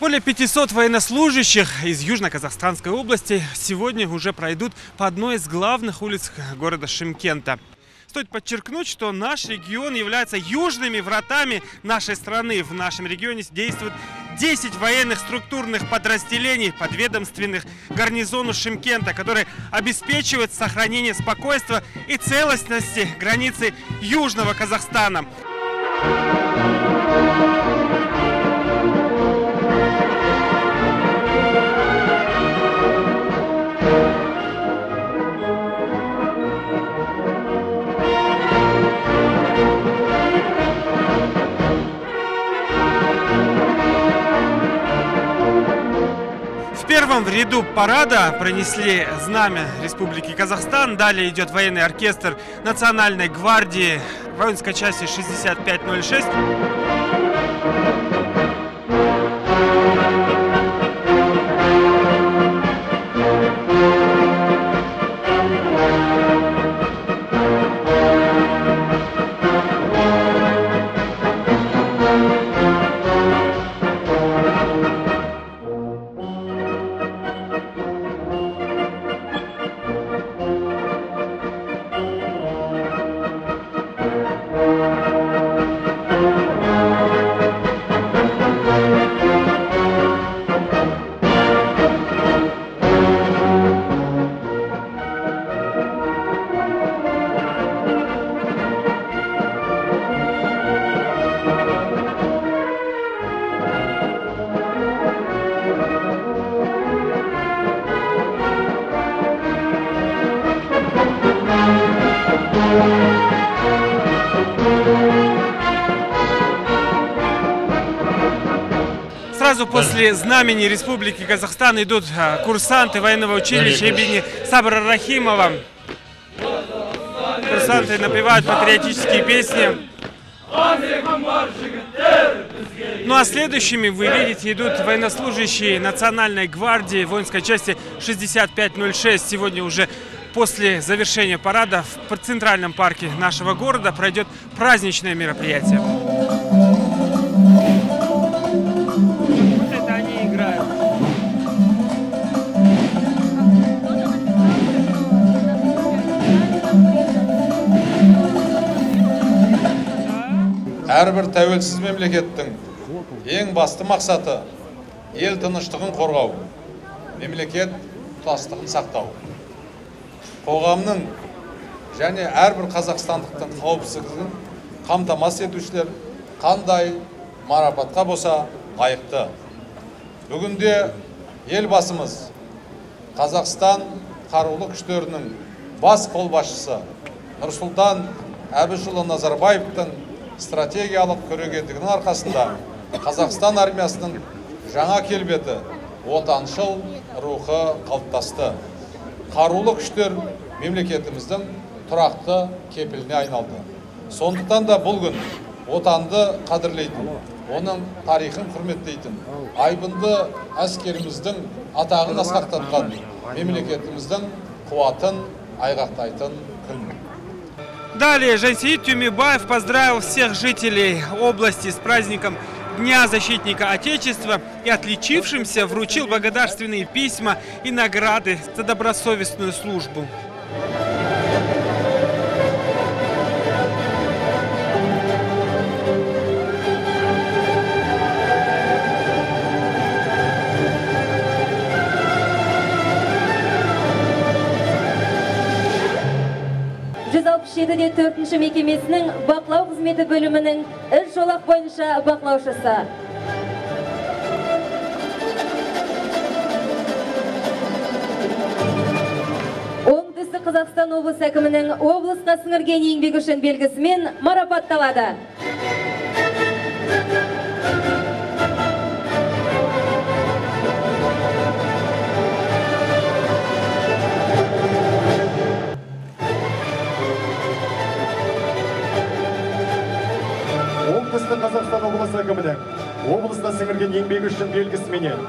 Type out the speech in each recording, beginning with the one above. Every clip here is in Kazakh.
Более 500 военнослужащих из Южно-Казахстанской области сегодня уже пройдут по одной из главных улиц города Шимкента. Стоит подчеркнуть, что наш регион является южными вратами нашей страны. В нашем регионе действует 10 военных структурных подразделений, подведомственных гарнизону Шимкента, которые обеспечивают сохранение спокойствия и целостности границы Южного Казахстана. В первом в ряду парада пронесли знамя Республики Казахстан. Далее идет военный оркестр Национальной гвардии воинской части 6506. Сразу после знамени Республики Казахстан идут а, курсанты военного училища имени Сабра Рахимова. Курсанты напевают патриотические песни. Ну а следующими, вы видите, идут военнослужащие Национальной гвардии воинской части 6506. Сегодня уже после завершения парада в центральном парке нашего города пройдет праздничное мероприятие. Әрбір тәуелсіз мемлекеттің ең басты мақсаты ел тыныштығын қорғау мемлекет тұтастығын сақтау. Қоғамның және әрбір қазақстандықтың қауіпсіздігін қамтамасыз етушілер қандай марапатқа болса лайықты. Бүгінде елбасымыз қазақстан қарулы күштерінің бас қолбасшысы нұрсұлтан әбішұлы назарбаевтың стратегиялық көрегендігінің арқасында қазақстан армиясының жаңа келбеті отаншыл рухы қалыптасты. Қарулы күштер мемлекетіміздің тұрақты кепіліне айналды. Сондықтан да бұл күн отанды қадірлейтін оның тарихын құрметтейтін айбынды әскеріміздің атағын асқақтатқан мемлекетіміздің қуатын айғақтайтын күн. Далее Жансеид Тюмибаев поздравил всех жителей области с праздником Дня защитника Отечества и отличившимся вручил благодарственные письма и награды за добросовестную службу. Жеті де төртінші мекемесінің бақылау қызметі бөлімінің іс жолақ бойынша бақылаушысы. Оңтүстік қазақстан облысы әкімінің облысқа сіңірген еңбегі үшін белгісімен марапатталады. Қазақстан облысы әкімінің облыста сіңірген еңбегі үшін белгісіменен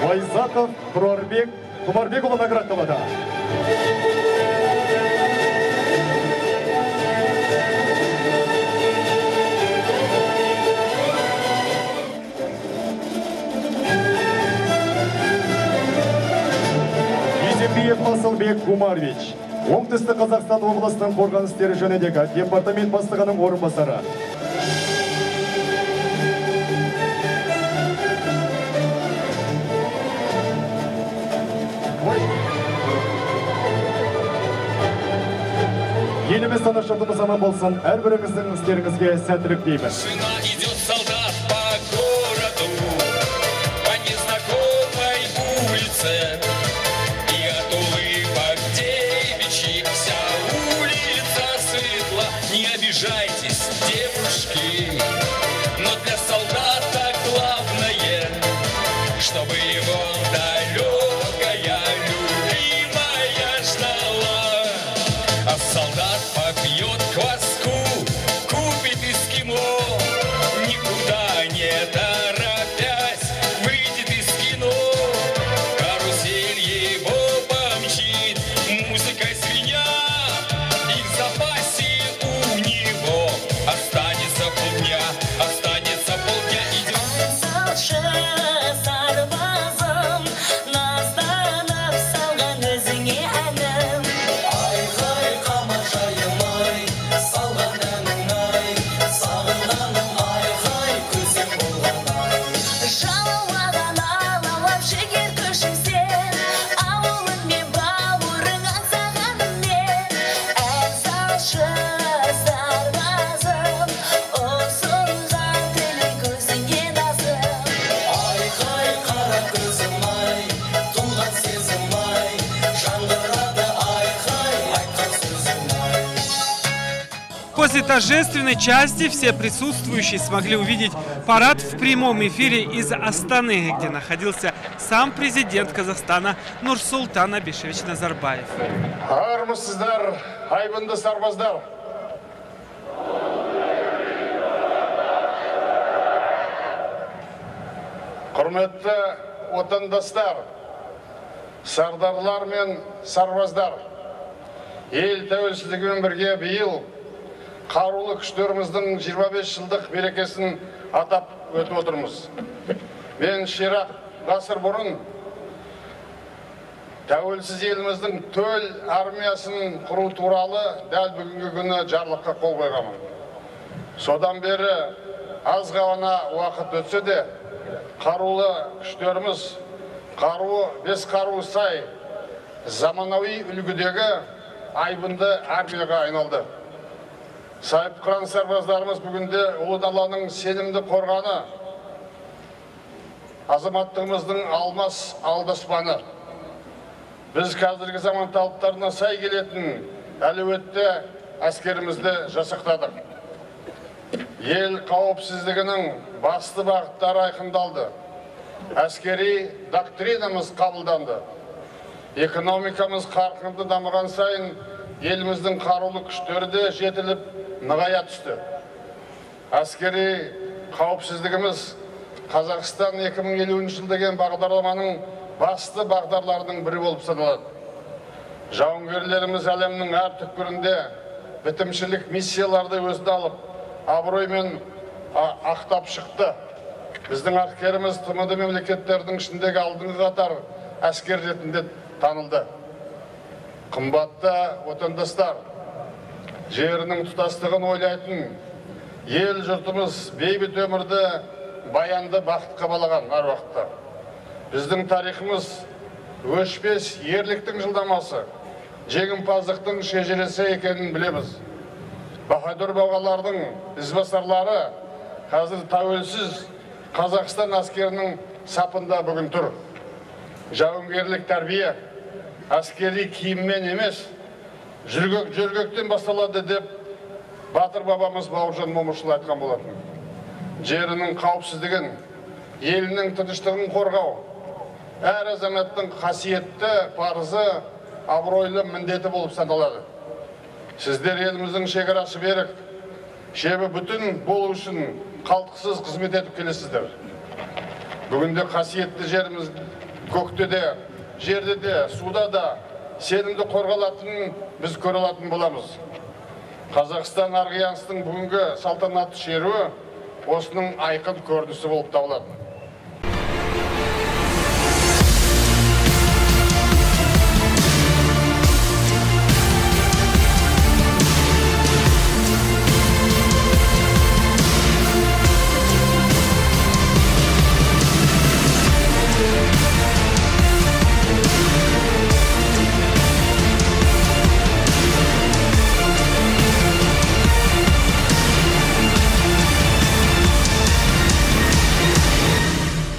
Байзатов Тұрарбек Тұмарбекұлы наградталады. Есенбиев Асылбек Гумарович оңтүстік Қазақстан облысының қорғаныс істері жөніндегі департамент бастығының орынбасары. Еліміз тыныштығымыз аман болсын, әрбіріңіздің істеріңізге сәттілік деймін. Whiskey. После торжественной части все присутствующие смогли увидеть парад в прямом эфире из Астаны, где находился сам президент Казахстана Нурсултан Абишевич Назарбаев. армысыздар айбынды сарбаздар құрметті отандастар сардарлар мен сарбаздар ел тәуелсіздігімен бірге биыл қарулы күштеріміздің 25 жылдық мерекесін атап өтіп отырмыз. Мен ширақ ғасыр бұрын тәуелсіз еліміздің төл армиясын құру туралы дәл бүгінгі күні жарлыққа қол қойғанмын. Содан бері аз ғана уақыт өтсе де қарулы күштеріміз қаруы бес қаруы сай заманауи үлгідегі айбынды армияға айналды. Сайыпқыран сарбаздарымыз бүгінде ұлы даланың сенімді қорғаны азаматтығымыздың алмас алдаспаны біз қазіргі заман талаптарына сай келетін әлеуетті әскерімізді жасақтадық ел қауіпсіздігінің басты бағыттары айқындалды әскери доктринамыз қабылданды экономикамыз қарқынды дамыған сайын еліміздің қарулы күштері де жетіліп нығая түсті. Әскери қауіпсіздігіміз қазақстан 2050 жыл деген бағдарламаның басты бағдарларының бірі болып саналады. Жауынгерлеріміз әлемнің әр түкпірінде бітімшілік миссияларды өзіне алып абыроймен ақтап шықты. Біздің әскеріміз тмд мемлекеттердің ішіндегі алдыңғы қатар әскер ретінде танылды. Қымбатты отандастар жерінің тұтастығын ойлайтын ел жұртымыз бейбіт өмірді баянды бақытқа балаған әр уақытта. Біздің тарихымыз өшпес ерліктің жылдамасы жеңімпаздықтың шежіресі екенін білеміз. Баһадүр бабалардың ізбасарлары қазір тәуелсіз қазақстан әскерінің сапында бүгін тұр. Жауынгерлік тәрбие әскери киіммен емес жүргек жөргектен басталады деп батыр бабамыз бауыржан момышұлы айтқан болатын. Жерінің қауіпсіздігін елінің тыныштығын қорғау әр азаматтың қасиетті парызы абыройлы міндеті болып саналады. Сіздер еліміздің шекарасы берік шебі бүтін болу үшін қалтқысыз қызмет етіп келесіздер. Бүгінде қасиетті жеріміз көкте де жерде де суда да сенімді қорғалатынын біз көре алатын боламыз. Қазақстан альянстың бүгінгі салтанатты шеруі осының айқын көрінісі болып табылады.